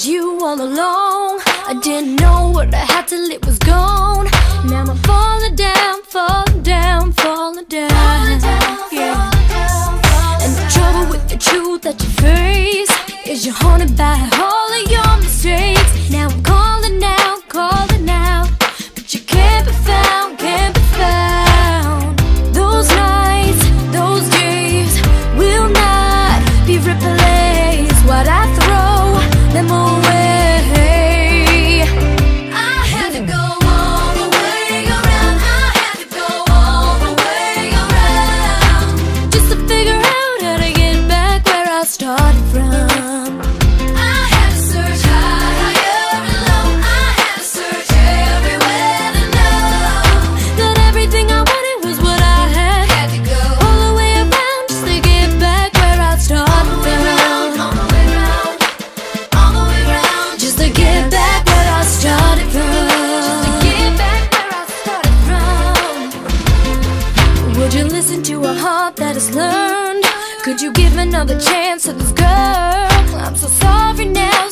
was you all along. I didn't know what I had till it was gone. Now I'm falling down, falling down, falling down, falling down yeah. Falling down, falling and the trouble with the truth that you face Is you're haunted by all of your mistakes. you listen to a heart that has learned? Could you give another chance to this girl? I'm so sorry now